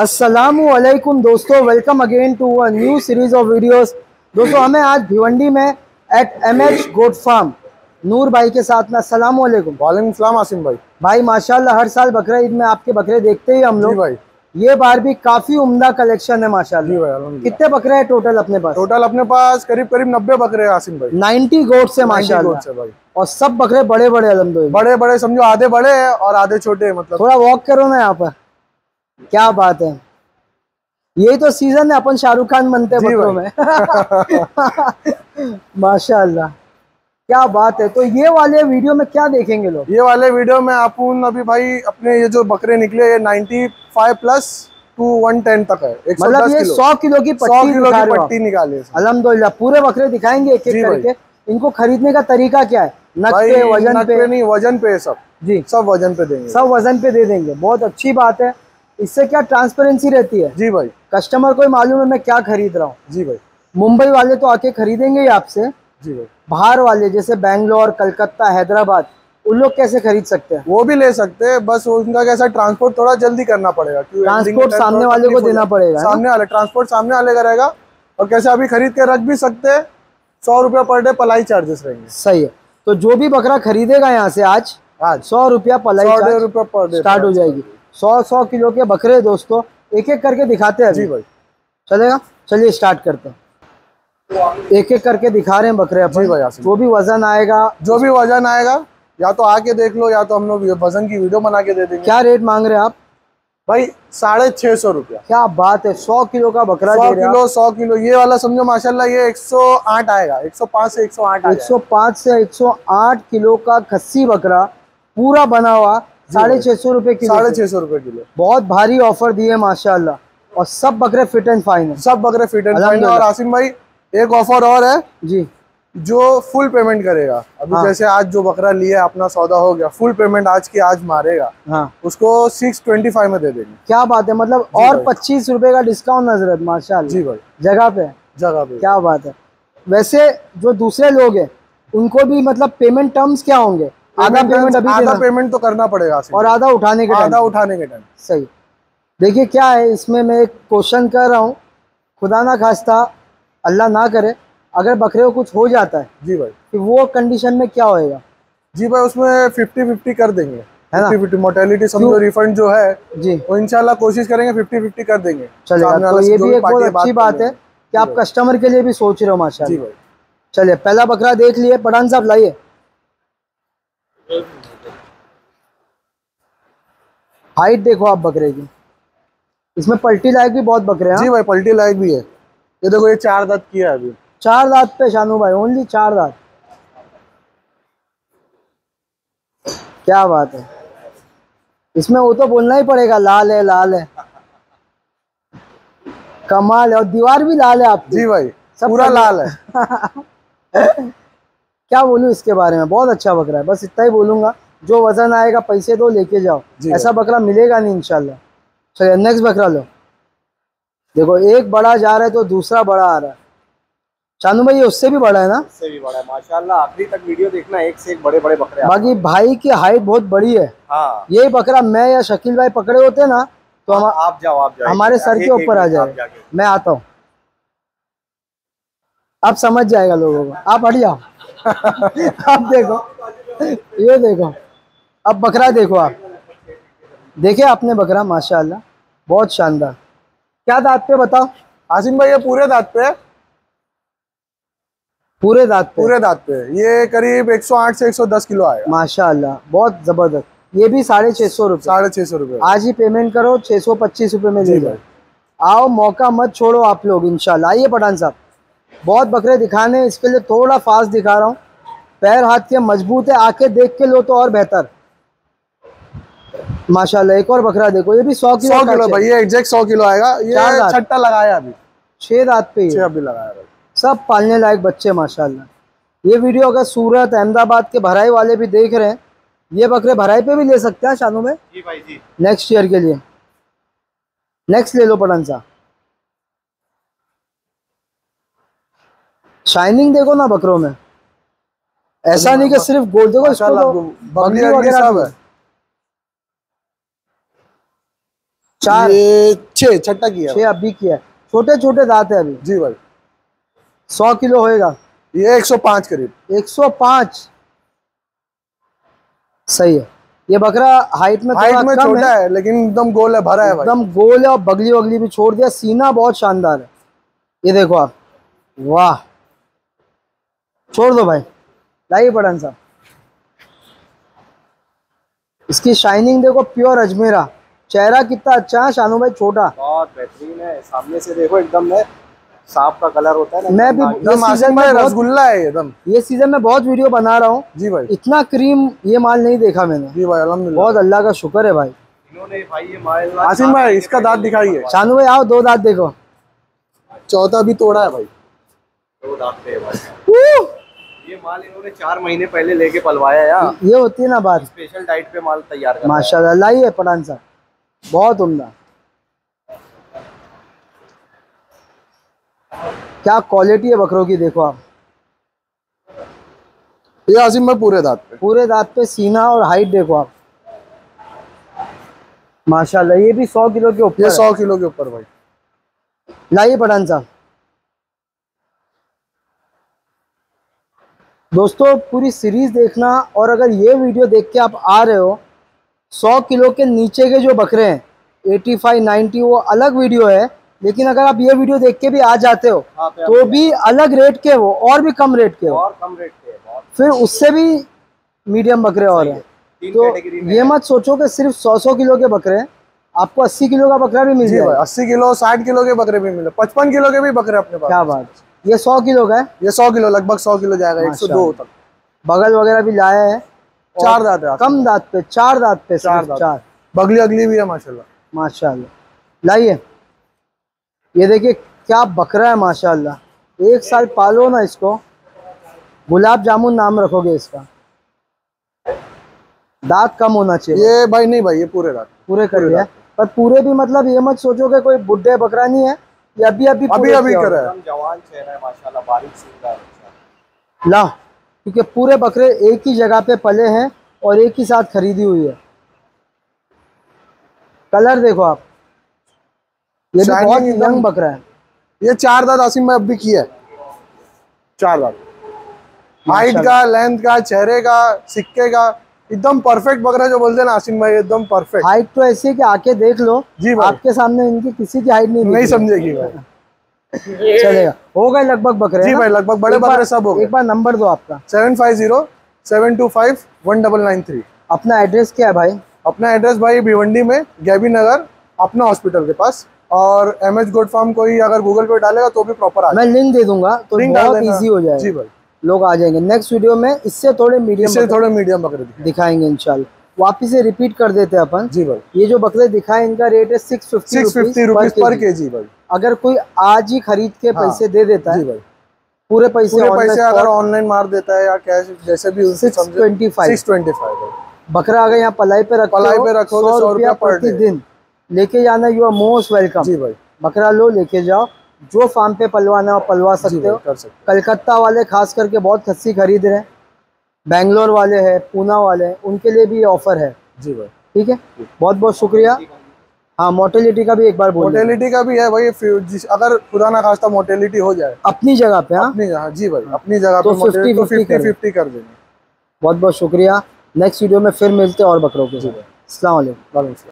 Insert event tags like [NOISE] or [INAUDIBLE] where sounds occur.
असलकुम दोस्तों. Welcome again to a new series of videos दोस्तों हमें आज भिवंडी में at M H goat farm Noor भाई के साथ में अस्सलाम वालेकुम वालेकुम सलाम आसिम भाई. भाई माशाल्लाह हर साल बकरा ईद में आपके बकरे देखते ही हम लोग. भाई. ये बार भी काफ़ी उम्दा कलेक्शन है माशाल्लाह. भाई कितने बकरे हैं टोटल अपने पास? टोटल अपने पास करीब करीब नब्बे बकरे हैं आसिम भाई. 90 गोट से 90 माशाल्लाह. और सब बकरे बड़े बड़े अलहमदुलिल्लाह. बड़े बड़े समझो आधे बड़े हैं और आधे छोटे हैं मतलब. थोड़ा वॉक करो ना यहाँ पर. क्या बात है। यही तो सीज़न है अपन शाहरुख खान बनते हैं जी में। [LAUGHS] माशाल्लाह। क्या बात है। तो ये वाले वीडियो में क्या देखेंगे लोग? ये वाले वीडियो में अपन अभी भाई अपने ये जो बकरे निकले ये 95 प्लस टू 110 तक है। मतलब ये किलो। 100 किलो की 100 पट्टी किलो की पट्टी निकाली अलहमदुल्ला पूरे बकरे दिखाएँगे एक एक करके। इनको खरीदने का तरीका क्या है? नक पे वज़न पे नहीं वज़न पे सब। जी। सब वज़न पे देंगे। सब वज़न पे दे देंगे। बहुत अच्छी बात है। इससे क्या ट्रांसपेरेंसी रहती है? जी भाई। कस्टमर को मालूम है मैं क्या खरीद रहा हूँ। जी भाई। मुंबई वाले तो आके खरीदेंगे ही आपसे। जी भाई। बाहर वाले जैसे बैंगलोर कलकत्ता हैदराबाद उन लोग कैसे खरीद सकते हैं? वो भी ले सकते हैं बस उनका कैसा ट्रांसपोर्ट थोड़ा जल्दी करना पड़ेगा ट्रांसपोर्ट सामने वाले को देना पड़ेगा सामने वाले ट्रांसपोर्ट सामने वाले का रहेगा और कैसे अभी खरीद के रख भी सकते हैं सौ रुपया पर डे पलाई चार्जेस रहेंगे। सही है। तो जो भी बकरा खरीदेगा यहाँ से आज आज। सौ रुपया पलाई रुपया पर डे स्टार्ट हो जाएगी। सौ सौ किलो के बकरे दोस्तों एक एक करके दिखाते हैं जी अभी भाई। चलेगा? चलिए स्टार्ट करते हैं। एक एक करके दिखा रहे हैं बकरे अपन। जो भी वज़न आएगा जो भी वज़न आएगा या तो आके देख लो या तो हम लोग वज़न की वीडियो बना के दे देंगे। क्या रेट मांग रहे हैं आप? भाई साढ़े छह सौ रुपया। क्या बात है सौ किलो का बकरा सौ किलो सौ किलो ये वाला समझो माशाल्लाह ये 108 आएगा। 105 से एक सौ आठ एक सौ पाँच से एक सौ आठ किलो का खस्सी बकरा पूरा बना हुआ साढ़े छह सौ रुपए किलो साढ़े। छह सौ रुपये किलो। बहुत भारी ऑफ़र दिए माशाल्लाह। और सब बकरे फिट एंड फाइन है। सब बकरे फिट एंड फाइन। और आसिम भाई एक ऑफ़र और है जी। जो फुल पेमेंट करेगा। अभी हाँ। जैसे आज जो बकरा लिया अपना सौदा हो गया फुल पेमेंट आज की आज मारेगा। हाँ। उसको सिक्स ट्वेंटी फाइव में दे देंगे। क्या बात है मतलब और। पच्चीस रुपए का डिस्काउंट नजरत माशा जी भाई। जगह पे। जगह पे। क्या बात है। वैसे जो दूसरे लोग हैं उनको भी मतलब पेमेंट टर्म्स क्या होंगे? आधा पेमेंट अभी आधा पेमेंट तो करना पड़ेगा और आधा उठाने के आधा उठाने के टाइम सही। देखिए क्या है इसमें मैं एक क्वेश्चन कर रहा हूँ। खुदा ना खास्ता अल्लाह ना करे। अगर बकरे को कुछ हो जाता है जी भाई। कि वो कंडीशन में क्या होएगा? जी भाई उसमें फिफ्टी फिफ्टी कर देंगे। है ना? फिफ्टी मोर्टेलिटी समझो रिफंड जो है जी। वो इंशाल्लाह कोशिश करेंगे फिफ्टी फिफ्टी कर देंगे। सामने तो ये भी एक बहुत अच्छी बात है कि आप कस्टमर के लिए भी सोच रहे हो जी भाई। चलिए पहला बकरा देख लिए पठान साहब लाइए। हाइट देखो आप बकरे की। इसमें पलटी लायक भी बहुत बकरे हैं। जी? भाई पलटी लायक भी है। ये देखो ये चार दांत किया है अभी। चार दांत पे शानू भाई ओनली चार दांत। क्या बात है। इसमें वो तो बोलना ही पड़ेगा लाल है लाल है। कमाल है और दीवार भी लाल है आपकी। जी भाई सब पूरा लाल है। [LAUGHS] क्या बोलूँ इसके बारे में? बहुत अच्छा बकरा है। बस इतना ही बोलूँगा जो वज़न आएगा पैसे दो लेके जाओ। ऐसा बकरा मिलेगा नहीं इंशाल्लाह। चलिए नेक्स्ट बकरा लो। देखो एक बड़ा जा रहा है तो दूसरा बड़ा आ रहा है। चानू भाई ये उससे भी बड़ा है ना? से भी बड़ा है माशाल्लाह। आखिरी तक वीडियो देखना एक से एक बड़े बड़े बकरे बाकी भाई की हाइट बहुत बड़ी है। हाँ। ये बकरा मैं या शकील भाई पकड़े होते ना तो हम आप जाओ आप जाओ। हमारे सर के ऊपर आ जाए। मैं आता हूँ। आप समझ जाएगा लोगों को। आप हट जाओ। आप देखो ये देखो अब बकरा देखो आप। देखे आपने बकरा माशाल्लाह बहुत शानदार। क्या दांत पे बताओ? आसिम भाई ये पूरे दांत पे पूरे दांत पे? पूरे दांत पे। ये करीब 108 से 110 किलो आएगा। माशाल्लाह बहुत ज़बरदस्त। ये भी साढ़े छह सौ रुपये साढ़े छह सौ रुपये आज ही पेमेंट करो छह सौ पच्चीस रुपये में ले जाओ। आओ मौका मत छोड़ो आप लोग इनशाला आइए पठान साहब। बहुत बकरे दिखाने हैं, इसके लिए थोड़ा फास्ट दिखा रहा हूँ। पैर हाथ के मज़बूत है आके देख के लो तो और बेहतर। माशाल्लाह एक और बकरा देखो ये भी सौ किलो सौ किलो है। भाई ये एग्जैक्ट सौ किलो आएगा। ये छट्टा लगाया अभी। छह दांत पे ही अभी लगाया भाई। सब पालने लायक बच्चे माशाल्लाह। ये वीडियो अगर सूरत अहमदाबाद के भराई वाले भी देख रहे हैं ये बकरे भराई पे भी ले सकते हैं शानू में? जी भाई जी। नेक्स्ट ईयर के लिए। नेक्स्ट ले लो पठान साहब शाइनिंग देखो ना बकरों में। ऐसा नहीं कि सिर्फ़ गोल्ड देखो इसको तो वगैरह है। चार। छह छठा किया छह अभी किया छोटे छोटे दांत है अभी। जी भाई। सौ किलो होएगा। ये 105 करीब। 105 सही है। ये बकरा हाइट में हाइट में छोटा है। है लेकिन एकदम गोल है भरा है एकदम गोल है और बगली वगली भी छोड़ दिया। सीना बहुत शानदार है। ये देखो आप। वाह। छोड़ दो भाई। लाइए पठान साहब इसकी शाइनिंग देखो प्योर अजमेरा। चेहरा कितना अच्छा है शानू भाई छोटा। बहुत बेहतरीन है। सामने से देखो एकदम में सांप का कलर होता है ना मैं भी ये सीज़न में रसगुल्ला है एकदम। ये सीज़न में बहुत वीडियो बना रहा हूँ। जी भाई। इतना क्रीम ये माल नहीं देखा मैंने। जी भाई अल्हम्दुलिल्लाह। बहुत अल्लाह का शुक्र है भाई। इन्होंने भाई ये माल आसिम भाई इसका दांत दिखाइए। शानू भाई आओ दो दांत देखो। चौथा भी तोड़ा है भाई। दो दांत थे भाई! ये माल इन्होंने चार महीने पहले लेके पलवाया यार। ये होती है ना बात। स्पेशल डाइट पे माल तैयार कर माशाल्लाह लाइए पठान साहब। बहुत उम्दा। क्या क्वालिटी है बकरों की देखो आप। ये आसिम भाई पूरे दांत पे। पूरे दांत पे सीना और हाइट देखो आप। माशाल्लाह ये भी सौ किलो के ऊपर ये। सौ किलो के ऊपर भाई। लाइए पठान साहब। दोस्तों पूरी सीरीज़ देखना और अगर ये वीडियो देख के आप आ रहे हो सौ किलो के नीचे के जो बकरे हैं एटी फाइव नाइन्टी वो अलग वीडियो है लेकिन अगर आप ये वीडियो देख के भी आ जाते हो हाँ, तो भी अलग रेट के हो और भी कम रेट के हो। और कम रेट के फिर उससे भी मीडियम बकरे और हैं। तो ये मत सोचो कि सिर्फ़ सौ सौ किलो के बकरे हैं आपको अस्सी किलो का बकरा भी मिल जाएगा। अस्सी किलो साठ किलो के बकरे भी मिले पचपन किलो के भी बकरे अपने पास क्या बात ये सौ किलो का है ये सौ किलो लगभग सौ किलो जाएगा एक सौ दो तक। बगल वगैरह भी लाया है चार दांत है कम दांत पे चार दांत पे चार चार। बगली अगली भी है माशाल्लाह। माशाल्लाह। लाइए। ये देखिए क्या बकरा है माशाल्लाह। एक साल पालो ना इसको। गुलाब जामुन नाम रखोगे इसका। दांत कम होना चाहिए। ये भाई नहीं भाई ये पूरे दांत। पूरे कर है पर पूरे भी मतलब ये मत सोचो कि कोई बुढ़े बकरा नहीं है। ये अभी अभी अभी अभी करा। है। जवान चेहरा है माशाल्लाह बारीक सीधा है ला। क्योंकि पूरे बकरे एक ही जगह पे पले हैं और एक ही साथ खरीदी हुई है। कलर देखो आप। ये भी बहुत यंग बकरा है। ये चार दांत आसिम भाई अब भी किया है चार दांत। हाइट का लेंथ का चेहरे का सिक्के का एकदम परफेक्ट बकरा जो बोलते हैं ना आसिम भाई एकदम परफेक्ट हाइट तो ऐसी है कि आके देख लो जी आपके सामने इनकी किसी की हाइट नहीं नहीं समझेगी भाई। चलेगा। हो गए लगभग बकरे जी भाई लगभग बड़े बकरे सब हो गए। एक बार नंबर दो आपका। Seven five zero seven two five one double nine three. अपना एड्रेस क्या है भाई? अपना एड्रेस भाई भिवंडी में गैबी नगर अपना हॉस्पिटल के पास। और एम एच गोड फार्म कोई अगर गूगल पे डालेगा तो भी प्रॉपर आ मैं लिंक दे दूँगा तो डाल बहुत इजी हो जाएगा। जी भाई। लोग आ जाएँगे। नेक्स्ट वीडियो में इससे थोड़े मीडियम इससे थोड़े मीडियम बकरे दिखाएँगे इंशाल्लाह। वापिस से रिपीट कर देते हैं अपन। जी भाई। ये जो बकरे दिखाए इनका रेट है सिक्स फिफ्टी रुपीज़ पर के जी भाई। अगर कोई आज ही खरीद के हाँ, पैसे दे देता है भाई। पूरे पैसे पूरे पैसे अगर ऑनलाइन मार देता है या कैश जैसे भी उनसे 625 सिक्स ट्वेंटी फाइव बकरा अगर यहाँ पलाई पे रखो पलाई पे रखो सौ रुपया day। प्रतिदिन लेके जाना यू आर मोस्ट वेलकम जी भाई। बकरा लो लेके जाओ। जो फार्म पे पलवाना हो पलवा सकते हो। कर सकते कलकत्ता वाले खास करके बहुत खस्सी खरीद रहे हैं। बैंगलोर वाले हैं पूना वाले हैं उनके लिए भी ऑफ़र है। जी भाई। ठीक है? बहुत बहुत शुक्रिया। हाँ मोटेलिटी का भी एक बार मोटेलिटी का भी है भाई जिस अगर खुदा ना खास्ता मोटेलिटी हो जाए। अपनी जगह पे हाँ? अपनी हाँ जी भाई अपनी जगह तो पे फिफ्टी फिफ्टी कर। देंगे। बहुत बहुत शुक्रिया। नेक्स्ट वीडियो में फिर मिलते हैं और बकरों के वालेकुम वालेकुम सलाम।